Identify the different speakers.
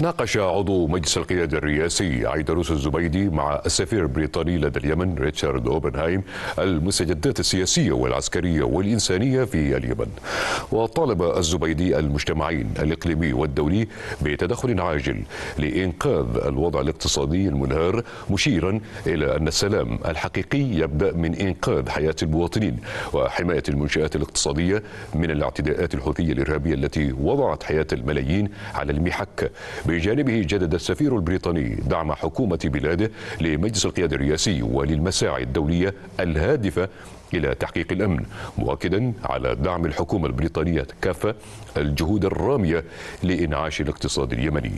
Speaker 1: ناقش عضو مجلس القيادة الرئاسي عيدروس الزبيدي مع السفير البريطاني لدى اليمن ريتشارد أوبنهايم المستجدات السياسية والعسكرية والإنسانية في اليمن. وطالب الزبيدي المجتمعين الإقليمي والدولي بتدخل عاجل لإنقاذ الوضع الاقتصادي المنهار مشيرا إلى أن السلام الحقيقي يبدأ من إنقاذ حياة المواطنين وحماية المنشآت الاقتصادية من الاعتداءات الحوثية الإرهابية التي وضعت حياة الملايين على المحك. بجانبه جدد السفير البريطاني دعم حكومة بلاده لمجلس القيادة الرئاسي وللمساعي الدولية الهادفة إلى تحقيق الأمن مؤكدا على دعم الحكومة البريطانية كافة الجهود الرامية لإنعاش الاقتصاد اليمني.